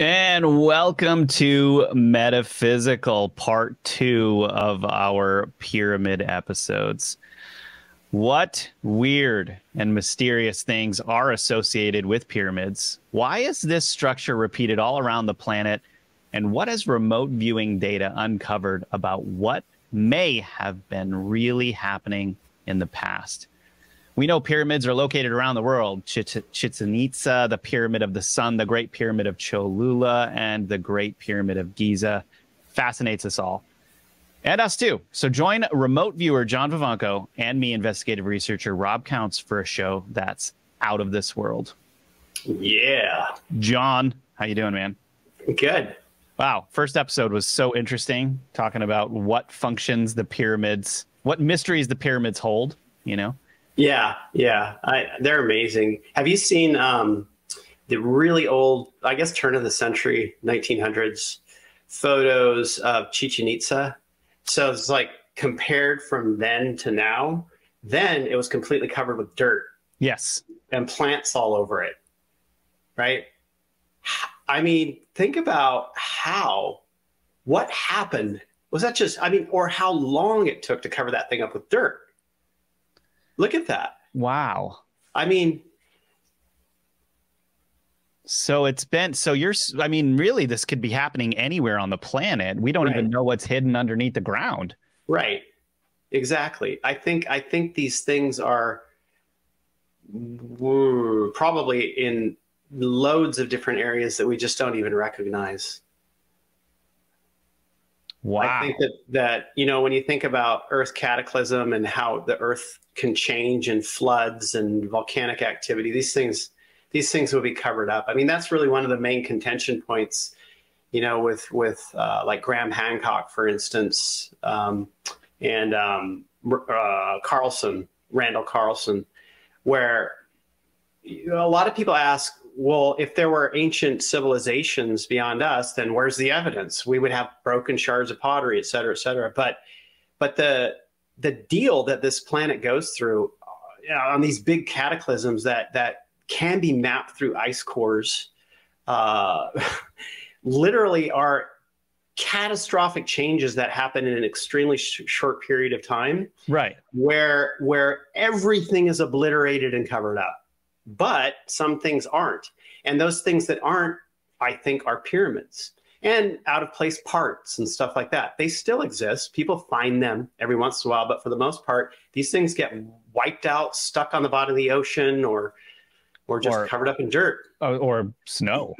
And welcome to Metaphysical, part two of our pyramid episodes. What weird and mysterious things are associated with pyramids? Why is this structure repeated all around the planet? And what has remote viewing data uncovered about what may have been really happening in the past? We know pyramids are located around the world. Chichen Itza, the Pyramid of the Sun, the Great Pyramid of Cholula, and the Great Pyramid of Giza fascinates us all. And us too. So join remote viewer John Vivanco and me, investigative researcher Rob Counts, for a show that's out of this world. Yeah. John, how you doing, man? Good. Wow. First episode was so interesting, talking about what functions the pyramids, what mysteries the pyramids hold, you know? Yeah, yeah, I, they're amazing. Have you seen um, the really old, I guess, turn of the century, 1900s photos of Chichen Itza? So it's like compared from then to now. Then it was completely covered with dirt. Yes. And plants all over it. Right. I mean, think about how, what happened. Was that just, I mean, or how long it took to cover that thing up with dirt? Look at that. Wow. I mean, so it's been so you're I mean really this could be happening anywhere on the planet. We don't right. even know what's hidden underneath the ground. Right. Exactly. I think I think these things are probably in loads of different areas that we just don't even recognize. Wow. I think that that you know when you think about Earth cataclysm and how the Earth can change and floods and volcanic activity, these things these things will be covered up. I mean, that's really one of the main contention points, you know, with with uh, like Graham Hancock, for instance, um, and um, uh, Carlson, Randall Carlson, where you know, a lot of people ask, well, if there were ancient civilizations beyond us, then where's the evidence? We would have broken shards of pottery, et cetera, et cetera. But, but the the deal that this planet goes through uh, on these big cataclysms that that can be mapped through ice cores, uh, literally are catastrophic changes that happen in an extremely sh- short period of time. Right. Where where everything is obliterated and covered up but some things aren't. And those things that aren't, I think, are pyramids and out of place parts and stuff like that. They still exist. People find them every once in a while, but for the most part, these things get wiped out, stuck on the bottom of the ocean, or or just or, covered up in dirt, or, or snow,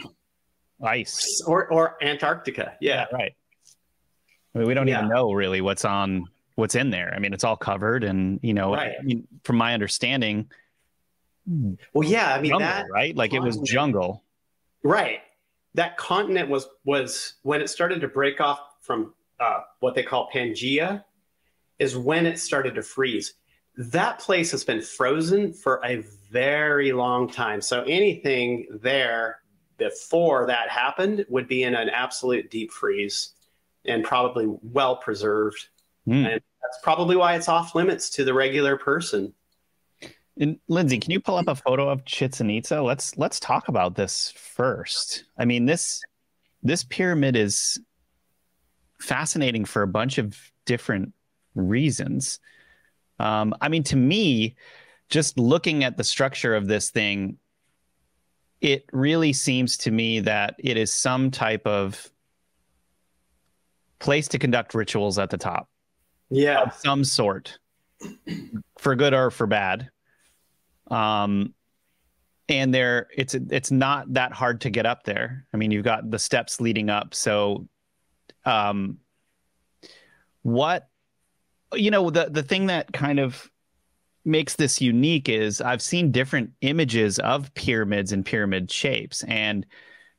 ice, or or Antarctica. Yeah, yeah right. I mean, we don't yeah. even know really what's on what's in there. I mean, it's all covered, and you know, right. I mean, from my understanding well, yeah, I mean jungle, that right, like it was jungle, right? That continent was was when it started to break off from uh, what they call Pangea, is when it started to freeze. That place has been frozen for a very long time. So anything there before that happened would be in an absolute deep freeze and probably well preserved. Mm. And that's probably why it's off limits to the regular person. And Lindsay, can you pull up a photo of Chichen Itza? Let's let's talk about this first. I mean this this pyramid is fascinating for a bunch of different reasons. Um, I mean, to me, just looking at the structure of this thing, it really seems to me that it is some type of place to conduct rituals at the top. Yeah. Of some sort, for good or for bad. Um, and there, it's it's not that hard to get up there. I mean, you've got the steps leading up. So, um, what you know, the the thing that kind of makes this unique is I've seen different images of pyramids and pyramid shapes, and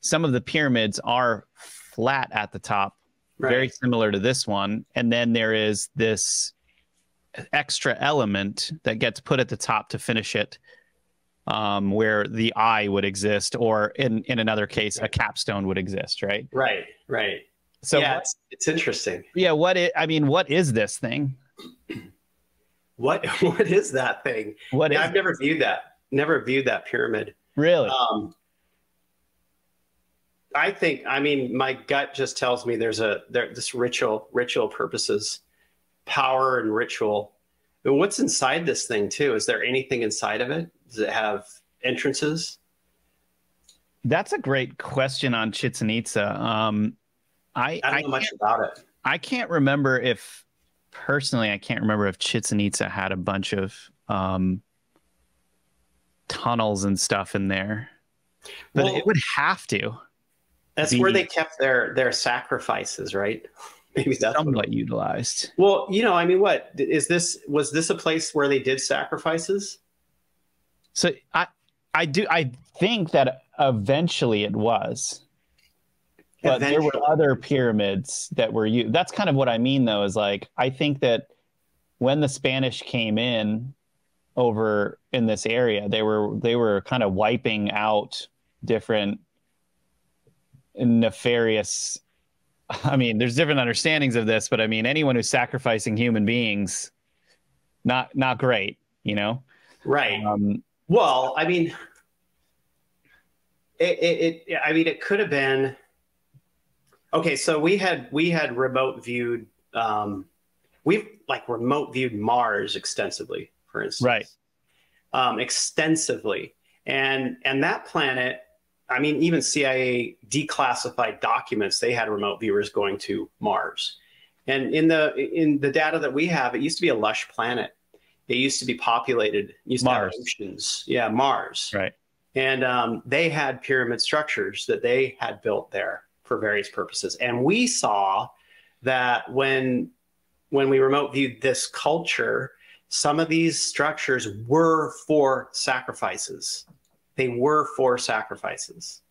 some of the pyramids are flat at the top, right. very similar to this one, and then there is this extra element that gets put at the top to finish it um, where the eye would exist or in in another case a capstone would exist right? Right right. So yeah it's, it's interesting. Yeah what it, i mean what is this thing? What what is that thing? What yeah, i've never viewed that never viewed that pyramid. Really? Um, I think I mean my gut just tells me there's a there this ritual ritual purposes, power and ritual. But what's inside this thing too? Is there anything inside of it? Does it have entrances? That's a great question on Chichen Itza. Um, I I don't know much about it. I can't remember if personally I can't remember if Chichen Itza had a bunch of um, tunnels and stuff in there, but Well- it would have to That's The- where they kept their their sacrifices, right? Maybe that's what somewhat utilized. Well, you know, I mean, what is this? Was this a place where they did sacrifices? So I I do I think that eventually it was. But there were other pyramids that were used. That's kind of what I mean though, is like I think that when the Spanish came in over in this area, they were they were kind of wiping out different nefarious I mean, there's different understandings of this, but I mean anyone who's sacrificing human beings not not great, you know? Right. Um Well, I mean, it, it, it. I mean, it could have been. Okay, so we had we had remote viewed. Um, we've like remote viewed Mars extensively, for instance. Right. Um, extensively, and and that planet. I mean, even CIA declassified documents. They had remote viewers going to Mars, and in the in the data that we have, it used to be a lush planet. It used to be populated. Used Mars. to have oceans. Yeah, Mars. right. And um, they had pyramid structures that they had built there for various purposes. And we saw that when when we remote viewed this culture, some of these structures were for sacrifices. They were for sacrifices.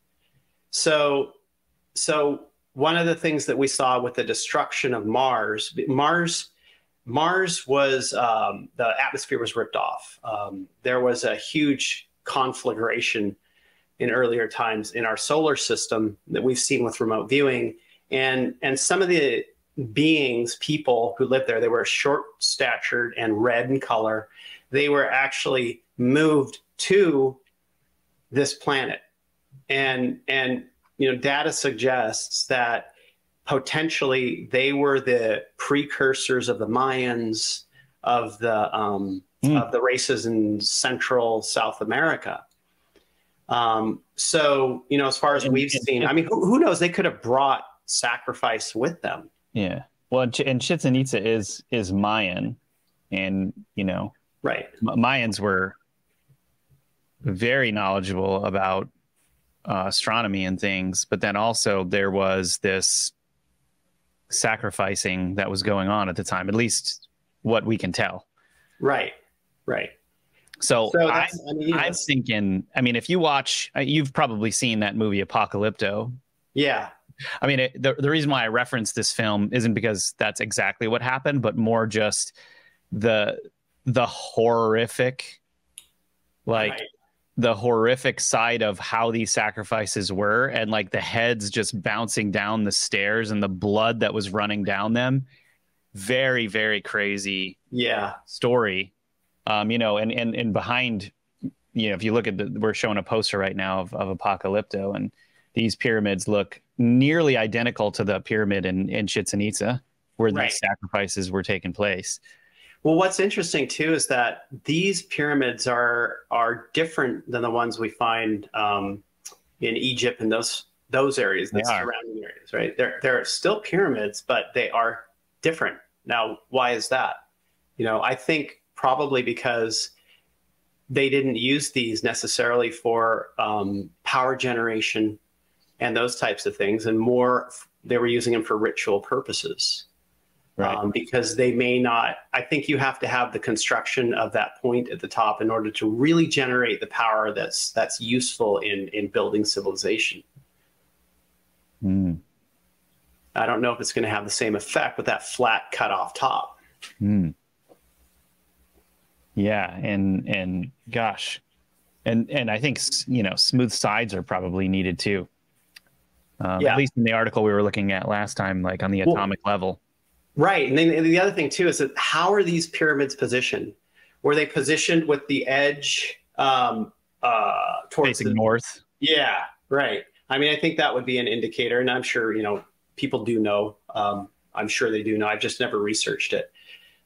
So so one of the things that we saw with the destruction of Mars, Mars Mars was um, the atmosphere was ripped off. Um, there was a huge conflagration in earlier times in our solar system that we've seen with remote viewing, and and some of the beings, people who lived there, they were short statured and red in color. They were actually moved to this planet, and and you know data suggests that potentially they were the precursors of the Mayans, of the um, Hmm. of the races in Central South America. Um, so you know, as far as And- we've and- seen, I mean, who, who knows? They could have brought sacrifice with them. Yeah. Well, and and Chichen Itza is is Mayan, and you know Right. Mayans were very knowledgeable about uh, astronomy and things, but then also there was this sacrificing that was going on at the time, at least what we can tell. Right. Right. So, So I, I mean, yeah. I'm thinking. I mean, if you watch, uh, you've probably seen that movie Apocalypto. yeah. I mean, it, the the reason why I reference this film isn't because that's exactly what happened, but more just the the horrific, like Right. The horrific side of how these sacrifices were, and like the heads just bouncing down the stairs and the blood that was running down them. Very, very crazy Yeah. story. Um, you know, and and and behind, you know, if you look at the, we're showing a poster right now of, of Apocalypto, and these pyramids look nearly identical to the pyramid in in Chichen Itza, where Right. these sacrifices were taking place. Well, what's interesting too is that these pyramids are are different than the ones we find um, in Egypt and those those areas, the surrounding areas, right? They're they're still pyramids, but they are different. Now, why is that? You know, I think probably because they didn't use these necessarily for um, power generation and those types of things, and more they were using them for ritual purposes Right. um, because they may not. I think you have to have the construction of that point at the top in order to really generate the power that's that's useful in in building civilization. Mm, I don't know if it's going to have the same effect with that flat cut off top. mm. Yeah, and and gosh, and and I think you know smooth sides are probably needed too. Um, Yeah. At least in the article we were looking at last time, like on the Well- atomic level. Right, and then the other thing too is that how are these pyramids positioned? Were they positioned with the edge um, uh, towards Facing the north. Yeah, right. I mean, I think that would be an indicator, and I'm sure you know people do know. Um, I'm sure they do know. I've just never researched it.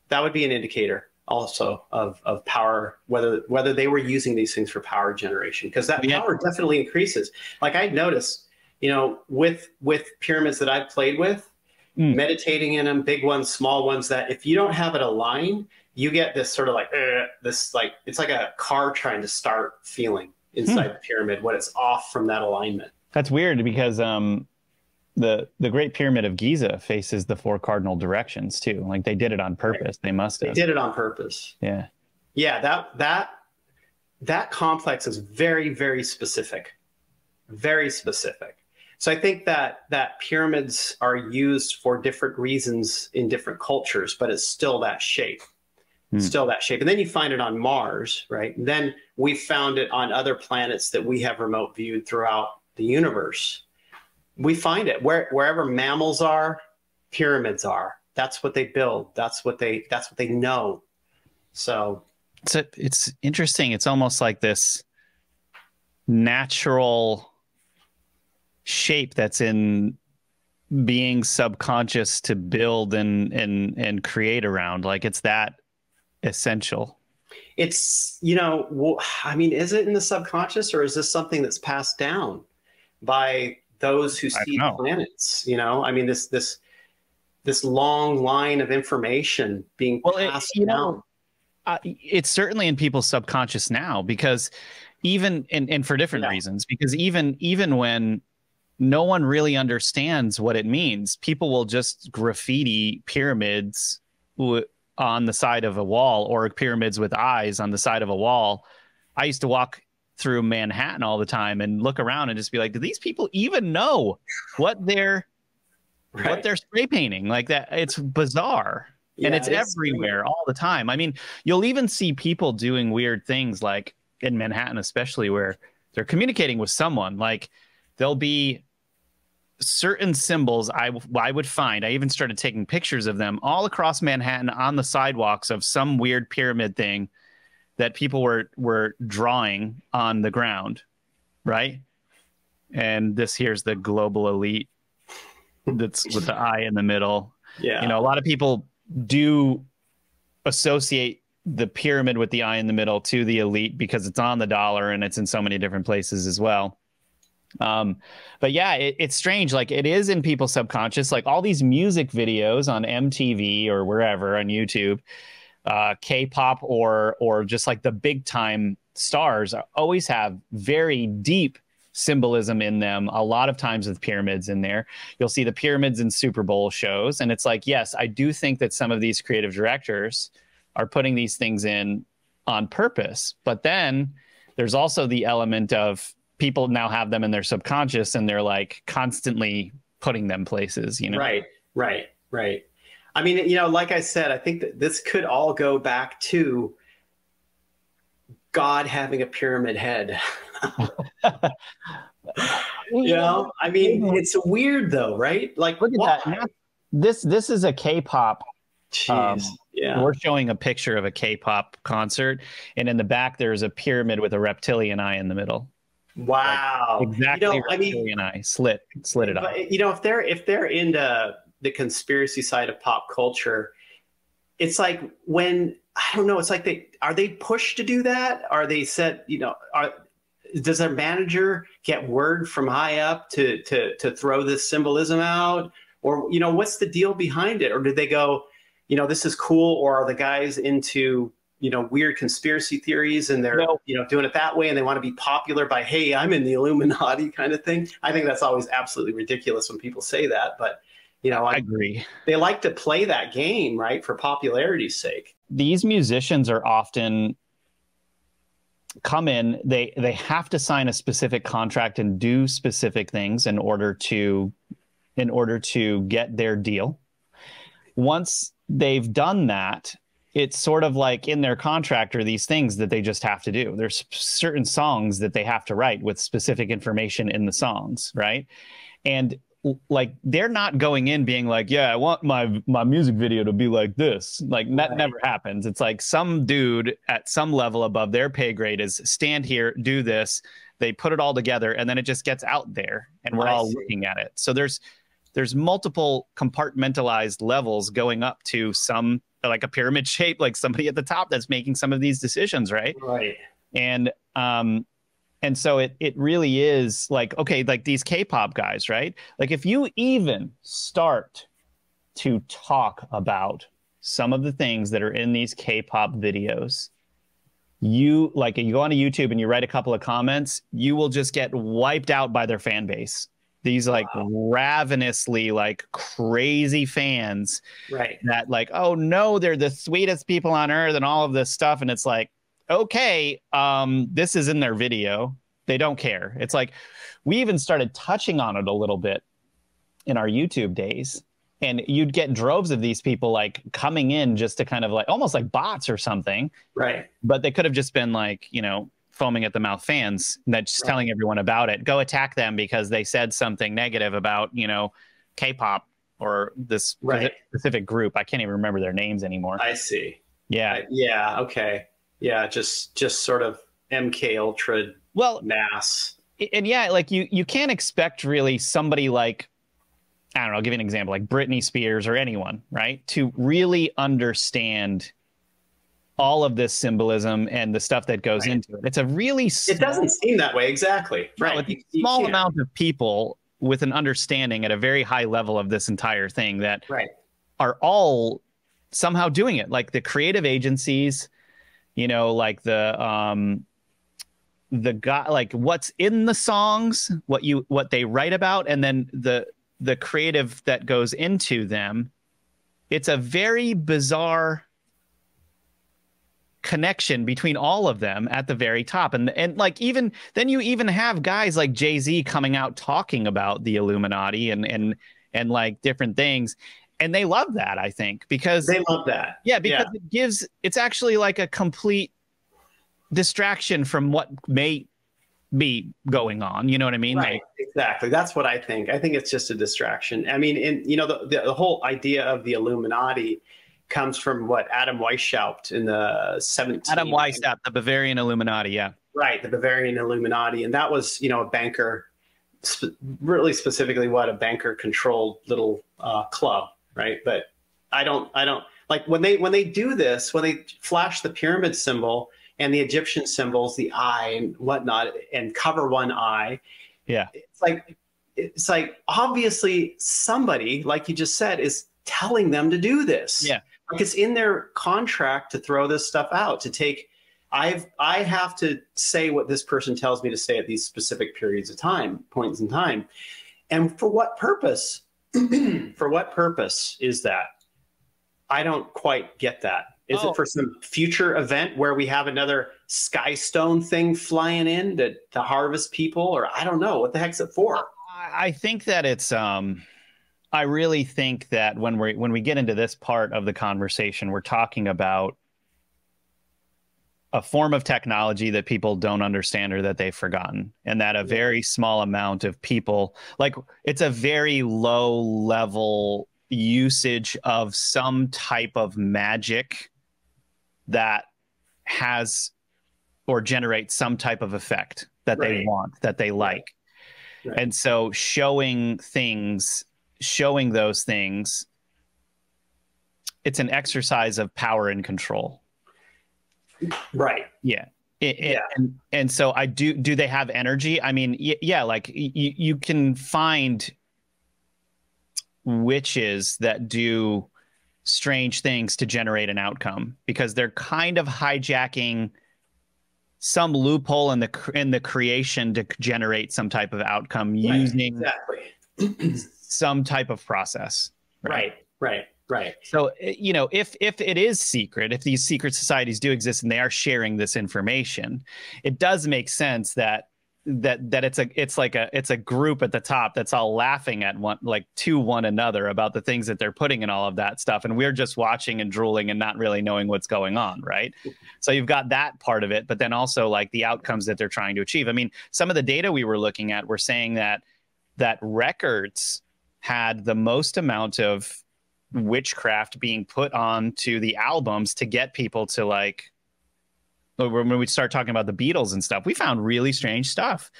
That would be an indicator also of of power whether whether they were using these things for power generation because that yeah. power definitely increases. Like I noticed, you know, with with pyramids that I've played with, mm. meditating in them, big ones, small ones, that if you don't have it aligned, you get this sort of like uh, this like it's like a car trying to start feeling inside mm. the pyramid when it's off from that alignment. That's weird because um, the the Great Pyramid of Giza faces the four cardinal directions too. Like they did it on purpose. They must have. They did it on purpose. Yeah. Yeah. That that that complex is very very specific, very specific. So I think that that pyramids are used for different reasons in different cultures, but it's still that shape. Hmm. Still that shape. And then you find it on Mars, right? And then we found it on other planets that we have remote viewed throughout the universe. We find it where wherever mammals are, pyramids are. That's what they build. That's what they that's what they know. So it's a, it's interesting. It's almost like this natural shape that's in being subconscious to build and and and create around. Like it's that essential. It's you know i mean is it in the subconscious or is this something that's passed down by those who see planets you know? I mean this this this long line of information being well, passed it, you down. Know, uh, it's certainly in people's subconscious now because even and, and for different yeah. reasons because even even when no one really understands what it means people will just graffiti pyramids on the side of a wall or pyramids with eyes on the side of a wall. I used to walk through Manhattan all the time and look around and just be like, do these people even know what they're right. what they're spray painting? Like that it's bizarre. Yeah, and it's, it's everywhere all the time. I mean, you'll even see people doing weird things like in Manhattan especially where they're communicating with someone like they'll be certain symbols I, I would find. I even started taking pictures of them all across Manhattan on the sidewalks of some weird pyramid thing that people were were drawing on the ground, right? And this here's the global elite that's with the eye in the middle. Yeah. You know, a lot of people do associate the pyramid with the eye in the middle to the elite because it's on the dollar and it's in so many different places as well. Um, but yeah, it, it's strange. Like it is in people's subconscious. Like all these music videos on MTV or wherever on YouTube, uh, K-pop or or just like the big time stars always have very deep symbolism in them. A lot of times with pyramids in there, you'll see the pyramids in Super Bowl shows, and it's like, yes, I do think that some of these creative directors are putting these things in on purpose. But then there's also the element of people now have them in their subconscious and they're like constantly putting them places, you know? Right, right, right. I mean, you know, like I said, I think that this could all go back to God having a pyramid head. you know, I mean, it's weird though, right? Like, look at why? that. This this is a K-pop. Um, yeah, we're showing a picture of a K-pop concert, and in the back there's a pyramid with a reptilian eye in the middle. Wow. Like exactly. You know, I mean, and I slit slit it off. You know, if they're if they're into the conspiracy side of pop culture, it's like when I don't know. It's like they are they pushed to do that? Are they said you know? Are does their manager get word from high up to to to throw this symbolism out, or you know what's the deal behind it? Or did they go, you know, this is cool, or are the guys into you know weird conspiracy theories and they're no. you know doing it that way and they want to be popular by hey i'm in the illuminati kind of thing. I think that's always absolutely ridiculous when people say that but you know I, I agree. they like to play that game right for popularity's sake. These musicians are often come in they they have to sign a specific contract and do specific things in order to in order to get their deal. Once they've done that it's sort of like in their contract or these things that they just have to do. There's certain songs that they have to write with specific information in the songs, right? And like they're not going in being like, yeah, I want my my music video to be like this. Like that right. never happens. It's like some dude at some level above their pay grade is stand here, do this. they put it all together and then it just gets out there and we're I all see. looking at it so there's there's multiple compartmentalized levels going up to some like a pyramid shape like somebody at the top that's making some of these decisions right? Right. and um and so it it really is like okay like these k-pop guys right? Like if you even start to talk about some of the things that are in these k-pop videos you like you go onto youtube and you write a couple of comments you will just get wiped out by their fan base these like ravenously like crazy fans Right. that like oh no they're the sweetest people on earth and all of this stuff and it's like okay um this is in their video they don't care it's like we even started touching on it a little bit in our youtube days and you'd get droves of these people like coming in just to kind of like almost like bots or something Right. but they could have just been like you know foaming at the mouth fans that's just Right. telling everyone about it go attack them because they said something negative about you know k-pop or this Right. specific group i can't even remember their names anymore I see. yeah I- yeah. Okay. Yeah. Just just sort of MK Ultra well mass. and yeah like you you can't expect really somebody like i don't know I'll give you an example like britney spears or anyone right to really understand all of this symbolism and the stuff that goes Right. into it it's a really It doesn't seem that way exactly. No, Right. it's a you small amount of people with an understanding at a very high level of this entire thing that Right. are all somehow doing it like the creative agencies you know like the um the guy like what's in the songs what you what they write about and then the the creative that goes into them it's a very bizarre connection between all of them at the very top and and like even then you even have guys like Jay-Z coming out talking about the Illuminati and and and like different things and they love that I think because They love that. yeah because it gives it's actually like a complete distraction from what may be going on you know what I mean Right, Like, exactly. That's what I think. I think it's just a distraction. I mean, and you know, the, the, the whole idea of the Illuminati comes from what Adam Weishaupt in the 17th. Adam Weishaupt the Bavarian Illuminati yeah Right, the Bavarian Illuminati. And that was, you know, a banker, sp- really specifically what a banker controlled little uh, club, right? But I don't, I don't like when they, when they do this, when they flash the pyramid symbol and the Egyptian symbols, the eye and whatnot, and cover one eye. Yeah. It's like, it's like obviously somebody, like you just said, is telling them to do this. Yeah. Like it's in their contract to throw this stuff out, to take I've I have to say what this person tells me to say at these specific periods of time, points in time. And for what purpose? for what purpose is that? I don't quite get that. Is Oh. it for some future event where we have another sky stone thing flying in to, to harvest people? Or I don't know. What the heck's it for? I I think that it's um I really think that when we when we get into this part of the conversation, we're talking about a form of technology that people don't understand or that they've forgotten and that a very small amount of people like it's a very low level usage of some type of magic that has or generates some type of effect that they want that they like. Right. and so showing things showing those things it's an exercise of power and control Right. yeah. It- Yeah. and, and so I do. Do they have energy? I mean, yeah. Like you can find witches that do strange things to generate an outcome because they're kind of hijacking some loophole in the cr- in the creation to generate some type of outcome Right. using Exactly. some type of process. Right. Right. Right. So uh, you know, if if it is secret, if these secret societies do exist and they are sharing this information, it does make sense that that that it's a it's like a it's a group at the top that's all laughing at one like to one another about the things that they're putting in all of that stuff and we're just watching and drooling and not really knowing what's going on right so you've got that part of it but then also like the outcomes that they're trying to achieve i mean some of the data we were looking at were saying that that records had the most amount of witchcraft being put onto the albums to get people to like when we start talking about the Beatles and stuff, we found really strange stuff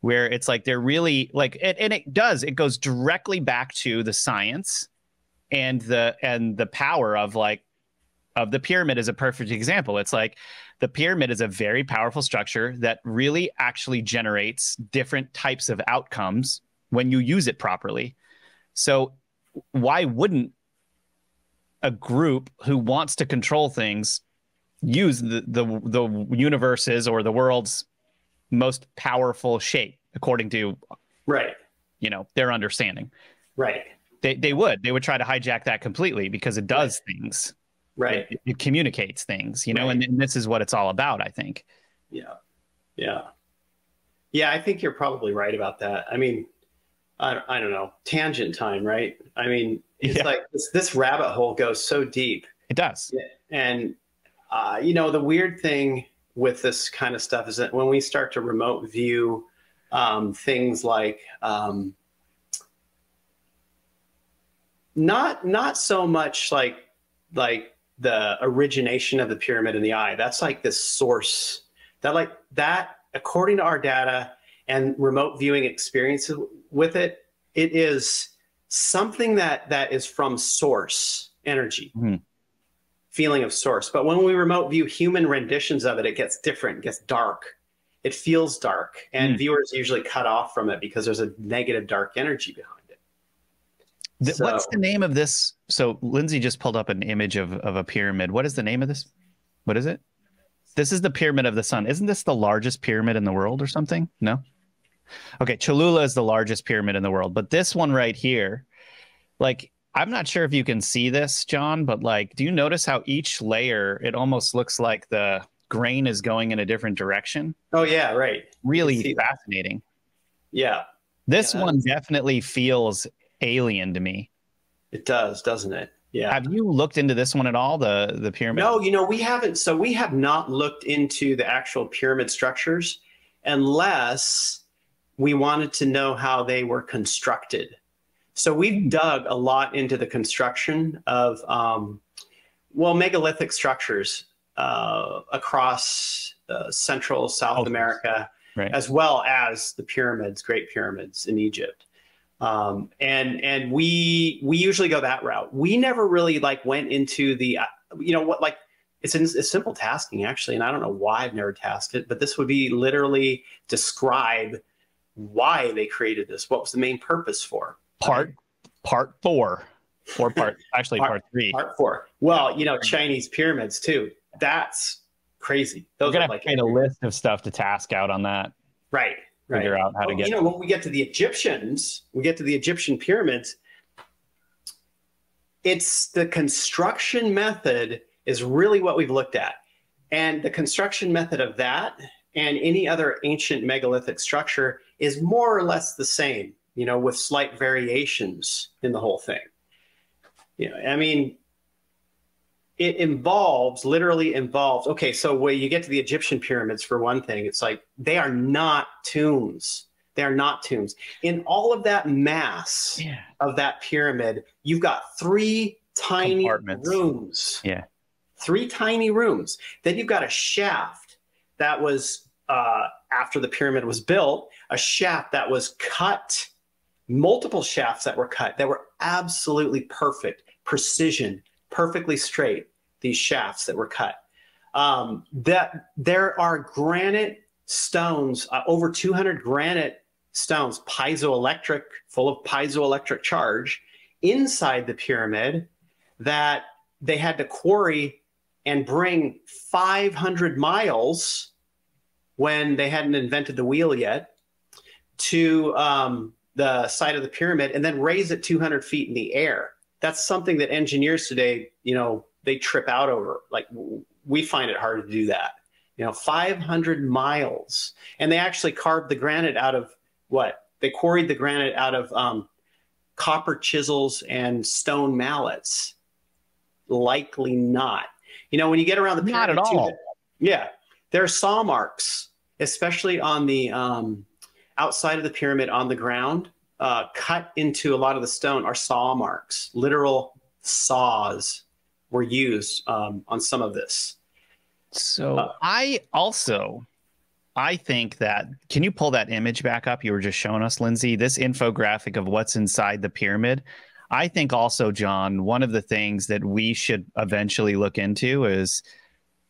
where it's like they're really like, and, and it does, it goes directly back to the science and the and the power of like of the pyramid is a perfect example. It's like the pyramid is a very powerful structure that really actually generates different types of outcomes when you use it properly. So why wouldn't a group who wants to control things use the the, the universe's or the world's most powerful shape according to right. you know their understanding? Right. They, they would. They would try to hijack that completely because it does right. things. Right. It, it, communicates things you know right. and, and this is what it's all about i think. Yeah. Yeah. Yeah i think you're probably right about that. I mean i, I don't know tangent time right i mean it's yeah. like this, this rabbit hole goes so deep it does and uh, you know the weird thing with this kind of stuff is that when we start to remote view um, things like um, not not so much like like the origination of the pyramid in the eye. That's like this source that like that according to our data and remote viewing experiences with it, it is something that that is from source energy. Mm-hmm. Feeling of source. But when we remote view human renditions of it, it gets different, it gets dark. It feels dark. And mm. viewers usually cut off from it because there's a negative dark energy behind the, so, what's the name of this? So Lindsay just pulled up an image of, of a pyramid. What is the name of this? What is it? This is the pyramid of the sun. Isn't this the largest pyramid in the world or something? No. Okay, Cholula is the largest pyramid in the world, but this one right here, like I'm not sure if you can see this, John, but like, do you notice how each layer it almost looks like the grain is going in a different direction? Oh yeah, right. Really fascinating. Yeah. This yeah, one definitely feels alien to me. It does, doesn't it? Yeah. Have you looked into this one at all? The the pyramid? No, you know we haven't. So we have not looked into the actual pyramid structures unless we wanted to know how they were constructed. So we've dug a lot into the construction of um, well megalithic structures uh, across uh, Central South oh, America, right. as well as the pyramids, Great Pyramids in Egypt. Um, and and we we usually go that route. We never really like went into the uh, you know what like it's, in, it's simple tasking actually, and I don't know why I've never tasked it, but this would be literally describe why they created this. What was the main purpose for? Part part four, or part actually part, part, three. Part four. Well, you know Chinese pyramids too. That's crazy. Those We're gonna are like create a list of stuff to task out on that. Right figure out how well, to get. You know, when we get to the Egyptians, we get to the Egyptian pyramids. It's the construction method is really what we've looked at, and the construction method of that and any other ancient megalithic structure is more or less the same. You know, with slight variations in the whole thing. You know, I mean, it involves literally involves okay so when you get to the egyptian pyramids for one thing it's like they are not tombs they are not tombs in all of that mass yeah. of that pyramid you've got three tiny rooms yeah three tiny rooms then you've got a shaft that was uh, after the pyramid was built a shaft that was cut multiple shafts that were cut that were absolutely perfect precision perfectly straight these shafts that were cut. Um, that there are granite stones, uh, over 200 granite stones, piezoelectric, full of piezoelectric charge, inside the pyramid that they had to quarry and bring 500 miles when they hadn't invented the wheel yet to um, the side of the pyramid and then raise it 200 feet in the air. That's something that engineers today, you know, they trip out over. Like we find it hard to do that. You know, 500 miles, and they actually carved the granite out of what? They quarried the granite out of um, copper chisels and stone mallets. Likely not. You know, when you get around the pyramid, not at all. yeah, there are saw marks, especially on the um, outside of the pyramid on the ground. Uh, cut into a lot of the stone are saw marks, literal saws were used um, on some of this. So uh, I also I think that can you pull that image back up you were just showing us, Lindsay? This infographic of what's inside the pyramid. I think also, John, one of the things that we should eventually look into is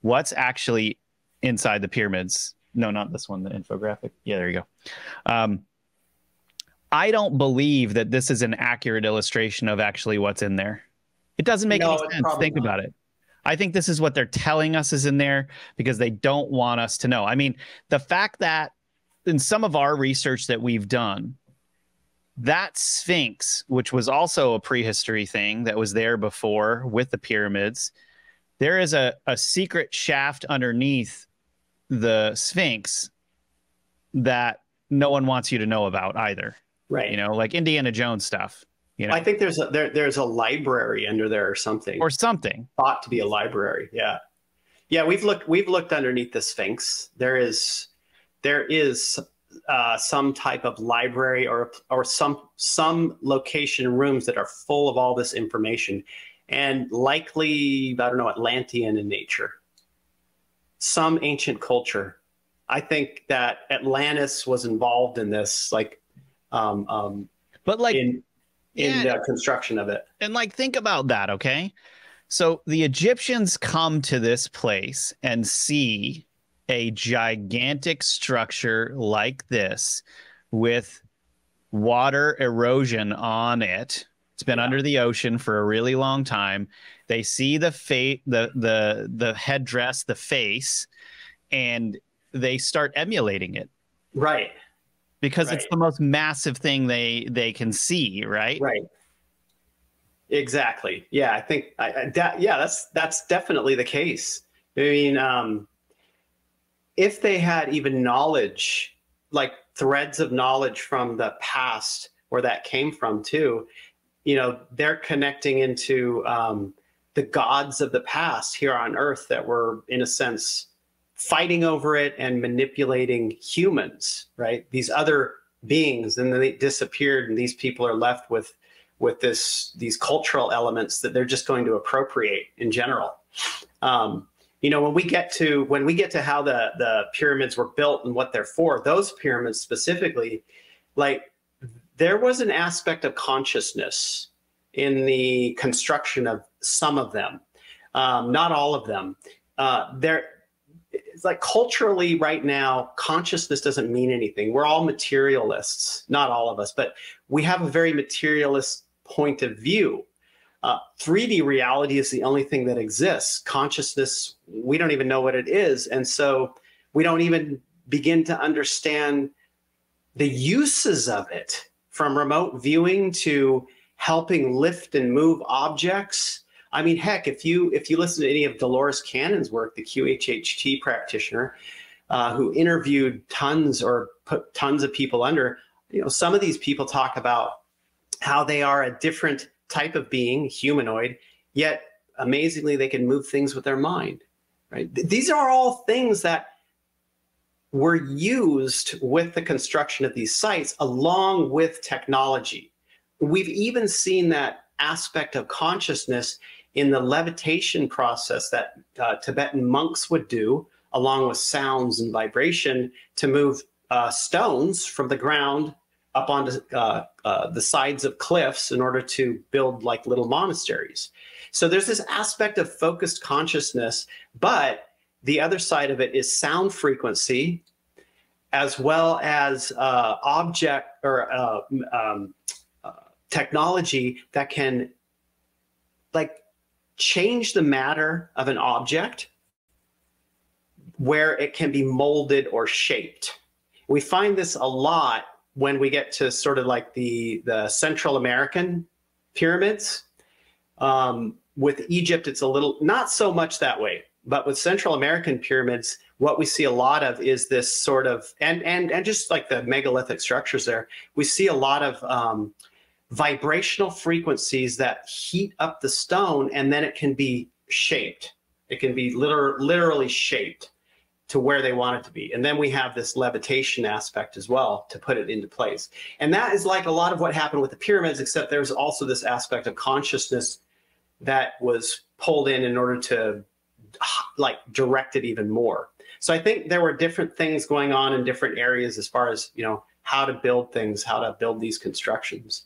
what's actually inside the pyramids. No, not this one, the infographic. Yeah, there you go. Um, I don't believe that this is an accurate illustration of actually what's in there. It doesn't make no, any sense. Think not. about it. I think this is what they're telling us is in there because they don't want us to know. I mean, the fact that in some of our research that we've done, that Sphinx, which was also a prehistory thing that was there before with the pyramids, there is a, a secret shaft underneath the Sphinx that no one wants you to know about either. Right. You know, like Indiana Jones stuff. You know? I think there's a there, there's a library under there or something. Or something. Thought to be a library. Yeah. Yeah, we've looked we've looked underneath the Sphinx. There is there is uh, some type of library or or some some location rooms that are full of all this information and likely I don't know Atlantean in nature. Some ancient culture. I think that Atlantis was involved in this like um, um, but like in in yeah, the construction of it. And like think about that, okay? So the Egyptians come to this place and see a gigantic structure like this with water erosion on it. It's been yeah. under the ocean for a really long time. They see the fate, the the the headdress, the face, and they start emulating it. Right because right. it's the most massive thing they they can see, right? Right. Exactly. Yeah, I think I, I that, yeah, that's that's definitely the case. I mean, um, if they had even knowledge, like threads of knowledge from the past where that came from too, you know, they're connecting into um, the gods of the past here on Earth that were, in a sense, fighting over it and manipulating humans, right? These other beings, and then they disappeared, and these people are left with with this these cultural elements that they're just going to appropriate in general. Um, you know, when we get to when we get to how the the pyramids were built and what they're for, those pyramids specifically, like there was an aspect of consciousness in the construction of some of them, um, not all of them. Uh, there it's like culturally right now, consciousness doesn't mean anything. We're all materialists, not all of us, but we have a very materialist point of view. Uh, 3D reality is the only thing that exists. Consciousness, we don't even know what it is. And so we don't even begin to understand the uses of it from remote viewing to helping lift and move objects I mean, heck, if you if you listen to any of Dolores Cannon's work, the QHHT practitioner, uh, who interviewed tons or put tons of people under, you know, some of these people talk about how they are a different type of being, humanoid, yet amazingly they can move things with their mind. Right? These are all things that were used with the construction of these sites along with technology. We've even seen that aspect of consciousness in the levitation process that uh, Tibetan monks would do, along with sounds and vibration, to move uh, stones from the ground up onto uh, uh, the sides of cliffs in order to build like little monasteries. So there's this aspect of focused consciousness, but the other side of it is sound frequency, as well as uh, object or uh, um, technology that can like change the matter of an object where it can be molded or shaped. We find this a lot when we get to sort of like the, the Central American pyramids. Um, with Egypt, it's a little, not so much that way, but with Central American pyramids, what we see a lot of is this sort of, and, and, and just like the megalithic structures there, we see a lot of um, vibrational frequencies that heat up the stone and then it can be shaped. It can be liter- literally shaped to where they want it to be. And then we have this levitation aspect as well to put it into place. And that is like a lot of what happened with the pyramids, except there's also this aspect of consciousness that was pulled in in order to like direct it even more. So I think there were different things going on in different areas as far as you know how to build things, how to build these constructions.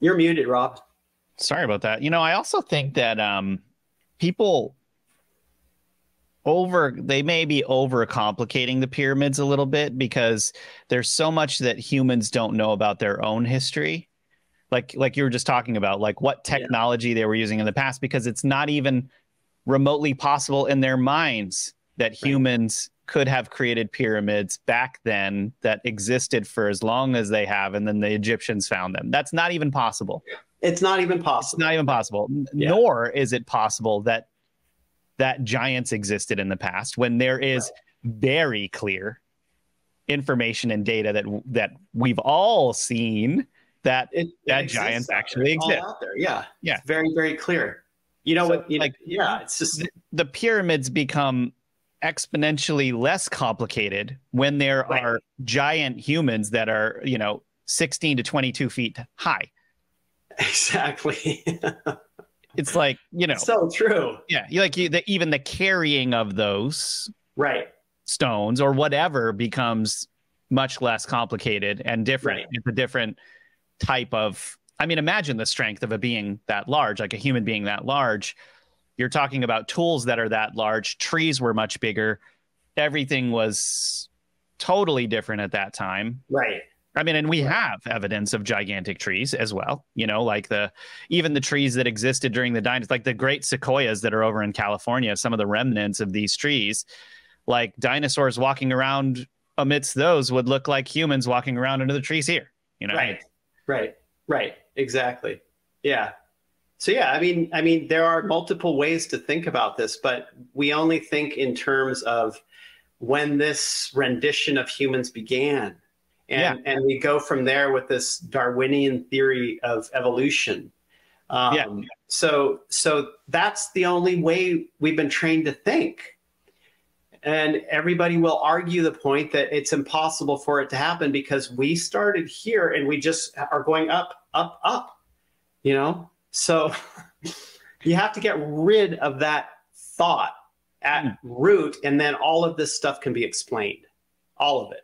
You're muted, Rob. Sorry about that. You know, I also think that um, people over they may be over complicating the pyramids a little bit because there's so much that humans don't know about their own history like like you were just talking about like what technology yeah. they were using in the past because it's not even remotely possible in their minds that humans could have created pyramids back then that existed for as long as they have and then the Egyptians found them that's not even possible it's not even possible it's not even possible yeah. nor is it possible that that giants existed in the past when there is very clear information and data that that we've all seen that it, that giants actually exist out there. Yeah, yeah, it's very very clear. You know so, what? You like, know, yeah, it's just the, pyramids become exponentially less complicated when there right. are giant humans that are you know 16 to 22 feet high. Exactly. it's like you know so true yeah you like you, the, even the carrying of those right stones or whatever becomes much less complicated and different right. it's a different type of i mean imagine the strength of a being that large like a human being that large you're talking about tools that are that large trees were much bigger everything was totally different at that time right I mean, and we have evidence of gigantic trees as well. You know, like the even the trees that existed during the dinosaurs, like the great sequoias that are over in California. Some of the remnants of these trees, like dinosaurs walking around amidst those, would look like humans walking around under the trees here. You know, right, right, right, exactly. Yeah. So yeah, I mean, I mean, there are multiple ways to think about this, but we only think in terms of when this rendition of humans began and yeah. and we go from there with this Darwinian theory of evolution. Um, yeah. So so that's the only way we've been trained to think. And everybody will argue the point that it's impossible for it to happen because we started here and we just are going up, up, up. You know, so you have to get rid of that thought at mm. root, and then all of this stuff can be explained. All of it.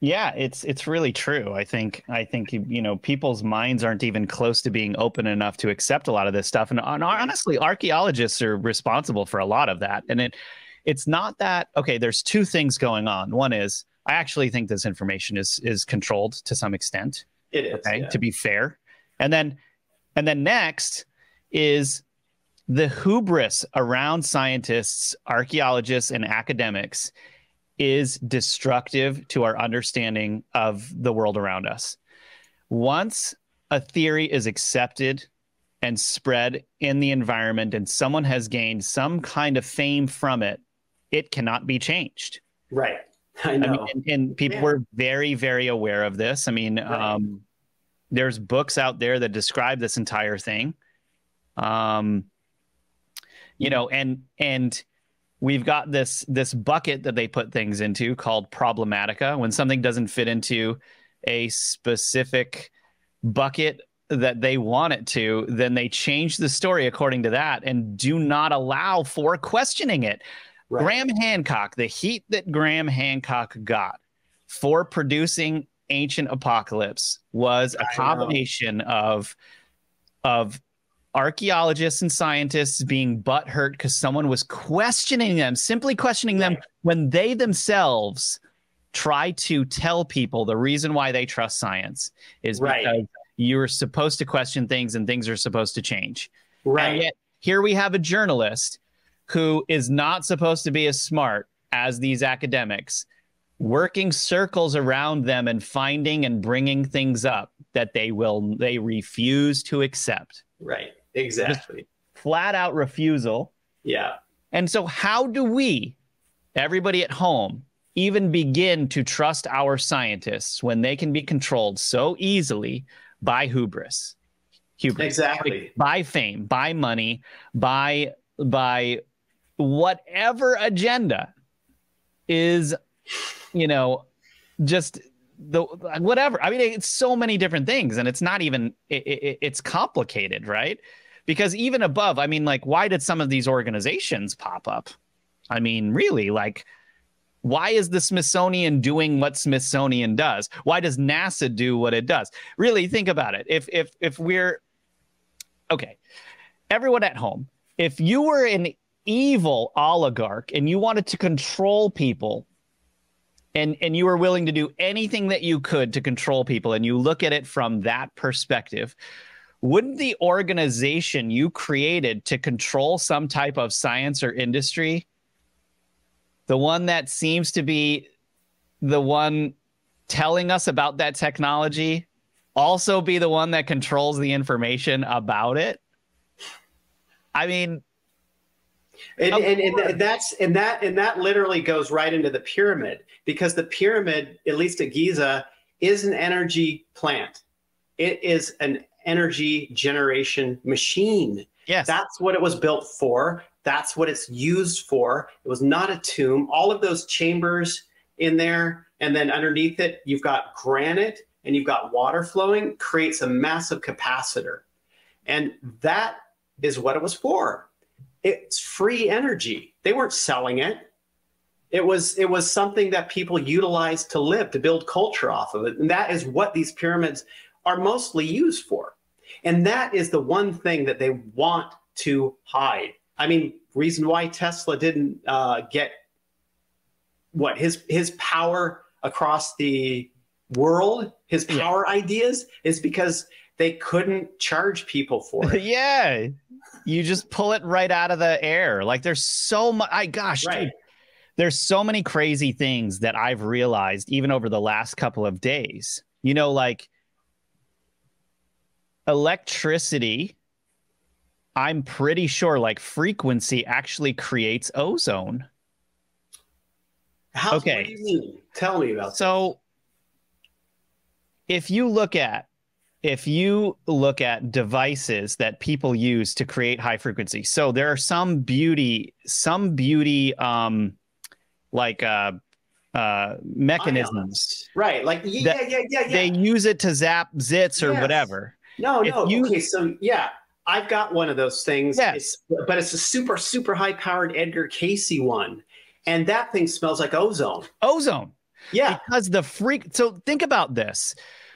Yeah, it's it's really true. I think I think you know people's minds aren't even close to being open enough to accept a lot of this stuff, and, and honestly, archaeologists are responsible for a lot of that. And it it's not that okay. There's two things going on. One is I actually think this information is is controlled to some extent. It is okay. Yeah. To be fair, and then and then next is the hubris around scientists, archaeologists, and academics is destructive to our understanding of the world around us. Once a theory is accepted and spread in the environment and someone has gained some kind of fame from it, it cannot be changed. Right. I know. I mean, and, and, people yeah. were very, very aware of this. I mean, right. um, there's books out there that describe this entire thing. Um, you know, and and we've got this this bucket that they put things into called problematica when something doesn't fit into a specific bucket that they want it to then they change the story according to that and do not allow for questioning it right. graham hancock the heat that graham hancock got for producing ancient apocalypse was a combination of of archaeologists and scientists being butthurt because someone was questioning them, simply questioning them when they themselves try to tell people the reason why they trust science is right. because you're supposed to question things and things are supposed to change. Right. And yet here we have a journalist who is not supposed to be as smart as these academics working circles around them and finding and bringing things up that they will they refuse to accept. Right. Exactly. Just flat out refusal. Yeah. And so, how do we, everybody at home, even begin to trust our scientists when they can be controlled so easily by hubris? Hubris. Exactly. By fame, by money, by by whatever agenda is, you know, just the whatever. I mean, it's so many different things, and it's not even it, it, it's complicated, right? because even above, I mean, like, why did some of these organizations pop up? I mean, really, like, why is the Smithsonian doing what Smithsonian does? Why does NASA do what it does? Really, think about it. If if if we're okay, everyone at home, if you were an evil oligarch and you wanted to control people and and you were willing to do anything that you could to control people and you look at it from that perspective wouldn't the organization you created to control some type of science or industry the one that seems to be the one telling us about that technology also be the one that controls the information about it? I mean and, and, and, that's and that and that literally goes right into the pyramid because the pyramid, at least at Giza, is an energy plant. It is an energy generation machine. Yes. That's what it was built for. That's what it's used for. It was not a tomb. All of those chambers in there, and then underneath it, you've got granite and you've got water flowing, creates a massive capacitor. And that is what it was for it's free energy. They weren't selling it. It was it was something that people utilized to live, to build culture off of it. And that is what these pyramids are mostly used for. And that is the one thing that they want to hide. I mean, reason why Tesla didn't uh, get what his his power across the world, his power yeah. ideas, is because they couldn't charge people for it. yeah, you just pull it right out of the air. Like there's so much. I gosh, right. dude, there's so many crazy things that I've realized even over the last couple of days. You know, like electricity. I'm pretty sure like frequency actually creates ozone. How, okay. What do you mean? Tell me about so if you look at if you look at devices that people use to create high frequency so there are some beauty some beauty um like uh uh mechanisms right like yeah yeah yeah yeah they use it to zap zits or yes. whatever. No if no you, okay so yeah i've got one of those things. Yes. It's, but it's a super super high powered edgar Cayce one and that thing smells like ozone. Ozone. Yeah. Because the freak so think about this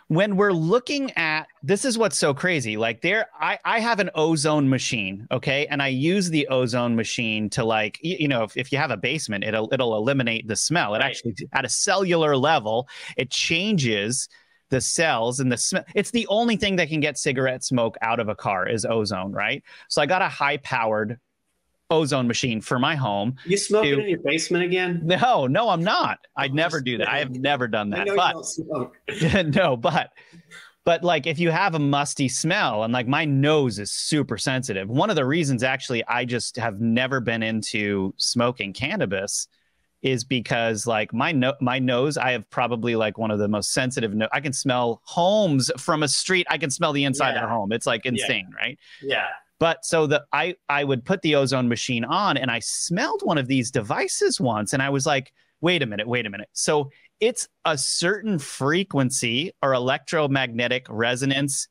when we're looking at this is what's so crazy like there i i have an ozone machine okay? And i use the ozone machine to like you, you know if, if you have a basement it'll it'll eliminate the smell. It right. actually at a cellular level it changes the cells and the smell it's the only thing that can get cigarette smoke out of a car is ozone right? So i got a high powered ozone machine for my home. You smoking to, in your basement again? No, no, I'm not. Oh, I'd never do that. I have never done that. But no, but but like if you have a musty smell and like my nose is super sensitive. One of the reasons actually I just have never been into smoking cannabis is because like my no- my nose I have probably like one of the most sensitive no- I can smell homes from a street I can smell the inside yeah. of a home it's like insane yeah. right yeah but so that I I would put the ozone machine on and I smelled one of these devices once and I was like, wait a minute, wait a minute. So it's a certain frequency or electromagnetic resonance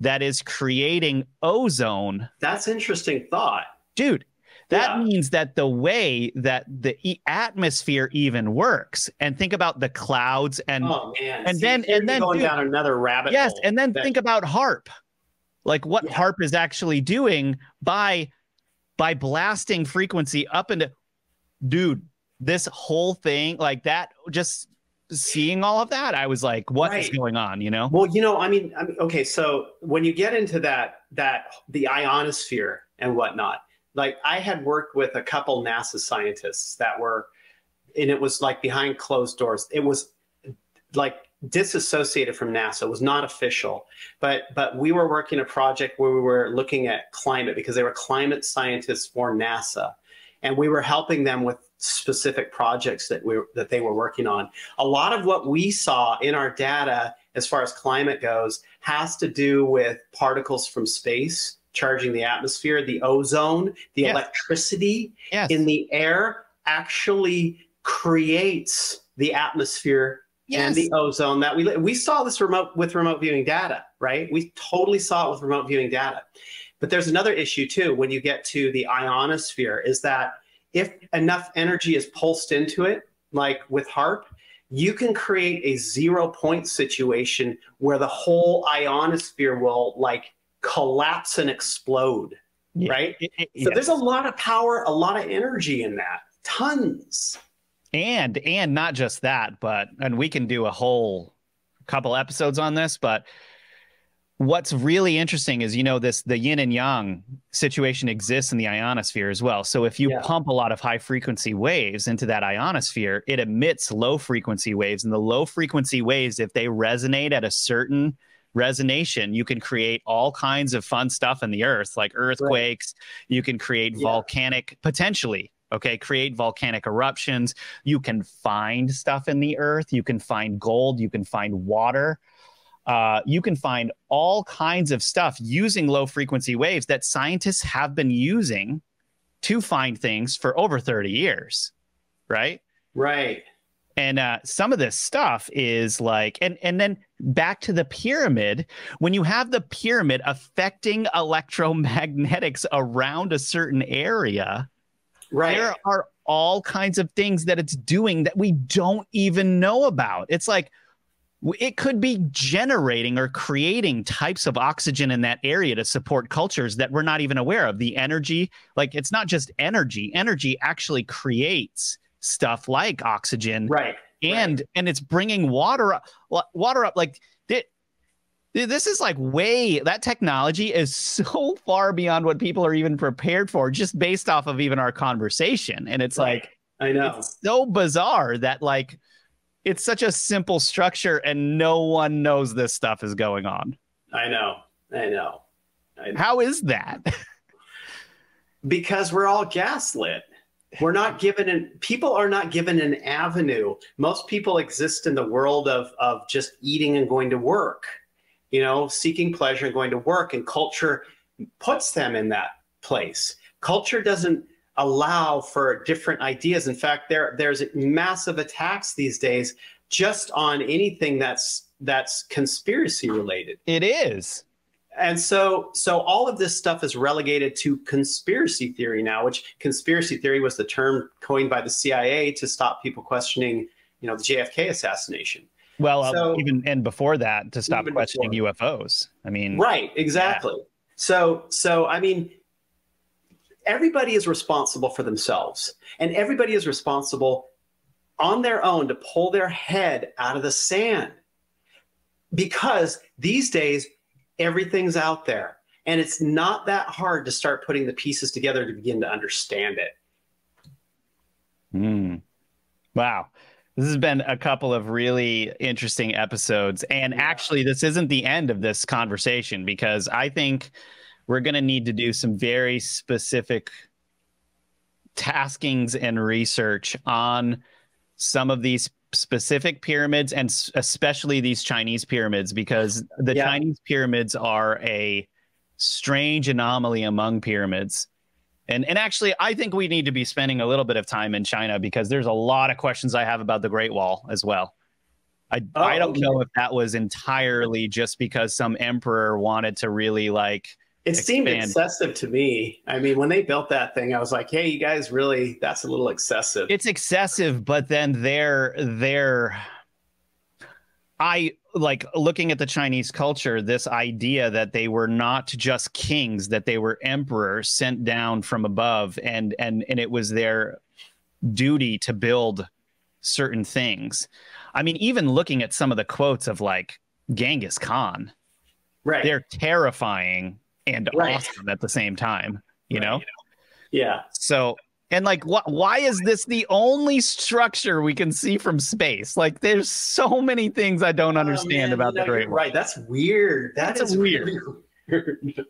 that is creating ozone. That's interesting thought. Dude, that yeah. means that the way that the e- atmosphere even works and think about the clouds and oh, and See, then and then going dude, down another rabbit yes and then that... think about HAARP like what yeah. HAARP is actually doing by by blasting frequency up into dude this whole thing like that just seeing all of that i was like what right. is going on you know well you know I mean, I mean okay so when you get into that that the ionosphere and whatnot like i had worked with a couple nasa scientists that were and it was like behind closed doors it was like disassociated from NASA. It was not official, but but we were working a project where we were looking at climate because they were climate scientists for NASA, and we were helping them with specific projects that we that they were working on. A lot of what we saw in our data as far as climate goes has to do with particles from space charging the atmosphere, the ozone, the yes. electricity yes. in the air actually creates the atmosphere yes. and the ozone that we we saw this remote with remote viewing data, right? We totally saw it with remote viewing data. But there's another issue too when you get to the ionosphere is that if enough energy is pulsed into it, like with HAARP, you can create a zero point situation where the whole ionosphere will like collapse and explode. Yeah. Right. It, it, so yes. there's a lot of power, a lot of energy in that. Tons. And and not just that, but and we can do a whole couple episodes on this, but what's really interesting is you know this the yin and yang situation exists in the ionosphere as well so if you yeah. pump a lot of high frequency waves into that ionosphere it emits low frequency waves and the low frequency waves if they resonate at a certain resonation you can create all kinds of fun stuff in the earth like earthquakes right. you can create yeah. volcanic potentially okay create volcanic eruptions. You can find stuff in the earth. You can find gold. You can find water. Uh, you can find all kinds of stuff using low frequency waves that scientists have been using to find things for over 30 years right? Right. And uh, some of this stuff is like and and then back to the pyramid when you have the pyramid affecting electromagnetics around a certain area right there are all kinds of things that it's doing that we don't even know about it's like it could be generating or creating types of oxygen in that area to support cultures that we're not even aware of. The energy, like it's not just energy, energy actually creates stuff like oxygen. Right. And right. and it's bringing water up water up like this is like way that technology is so far beyond what people are even prepared for just based off of even our conversation and it's right. like I know. It's so bizarre that like it's such a simple structure and no one knows this stuff is going on. I know. I know. I know. How is that? because we're all gaslit. We're not given an people are not given an avenue. Most people exist in the world of of just eating and going to work, you know, seeking pleasure and going to work, and culture puts them in that place. Culture doesn't allow for different ideas. In fact, there there's massive attacks these days just on anything that's that's conspiracy related. It is. And so so all of this stuff is relegated to conspiracy theory now, which conspiracy theory was the term coined by the CIA to stop people questioning, you know, the JFK assassination. Well, uh, so, uh, even and before that to stop questioning before. UFOs. I mean, right, exactly. Yeah. So so I mean everybody is responsible for themselves and everybody is responsible on their own to pull their head out of the sand because these days everything's out there and it's not that hard to start putting the pieces together to begin to understand it. Hmm. Wow. This has been a couple of really interesting episodes. And actually, this isn't the end of this conversation because I think we're going to need to do some very specific taskings and research on some of these specific pyramids and especially these Chinese pyramids because the yeah. Chinese pyramids are a strange anomaly among pyramids. And and actually I think we need to be spending a little bit of time in China because there's a lot of questions I have about the Great Wall as well. I, oh, I don't okay. know if that was entirely just because some emperor wanted to really like it seemed excessive to me. I mean, when they built that thing, I was like, "Hey, you guys really that's a little excessive." It's excessive, but then they're they're I like looking at the Chinese culture, this idea that they were not just kings, that they were emperors sent down from above and and and it was their duty to build certain things. I mean, even looking at some of the quotes of like Genghis Khan, right. They're terrifying and right. awesome at the same time, you right. know? Yeah. So, and like, wh- why is this the only structure we can see from space? Like, there's so many things I don't oh, understand oh, about the Great Wall. Right. That's weird. That That's weird. weird.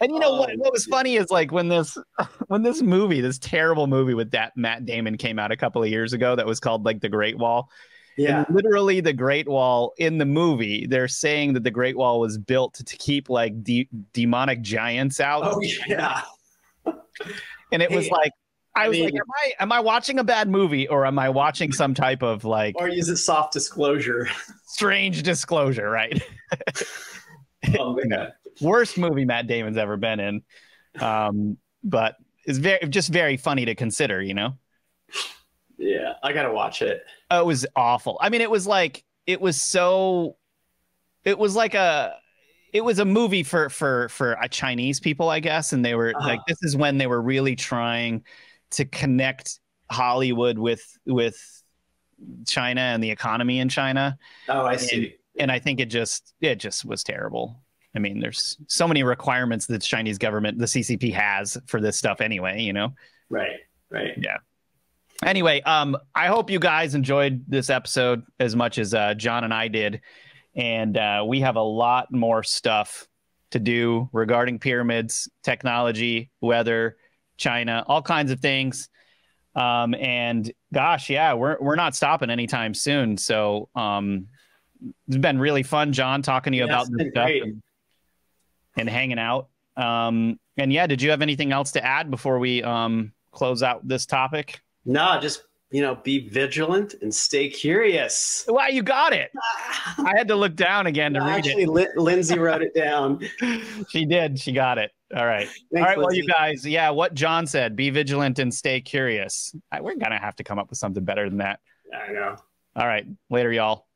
And you know what? Oh, what was funny is like when this when this movie, this terrible movie with that Matt Damon came out a couple of years ago that was called like The Great Wall. Yeah. And literally, the Great Wall in the movie, they're saying that the Great Wall was built to, to keep like de- demonic giants out. Oh yeah. and it hey, was like, I, I was mean, like, am I am I watching a bad movie or am I watching some type of like or is it soft disclosure? strange disclosure, right? oh man. worst movie Matt Damon's ever been in. Um, but it's very just very funny to consider, you know. Yeah, I gotta watch it. Oh, it was awful. I mean, it was like it was so. It was like a. It was a movie for for for a Chinese people, I guess, and they were uh-huh. like, this is when they were really trying to connect Hollywood with with China and the economy in China. Oh, I see. And, and I think it just it just was terrible. I mean, there's so many requirements that the Chinese government, the CCP, has for this stuff anyway. You know. Right. Right. Yeah. Anyway, um, I hope you guys enjoyed this episode as much as uh, John and I did, and uh, we have a lot more stuff to do regarding pyramids, technology, weather, China, all kinds of things. Um, and gosh, yeah, we're we're not stopping anytime soon. So um, it's been really fun, John, talking to you about this stuff and, and, hanging out. Um, and yeah, did you have anything else to add before we um, close out this topic? No, just you know, be vigilant and stay curious. Wow, you got it? I had to look down again to read Actually, it. Lindsay wrote it down. she did. She got it. All right. Thanks, All right. Lindsay. Well, you guys, yeah, what John said: be vigilant and stay curious. We're gonna have to come up with something better than that. I know. All right. Later, y'all.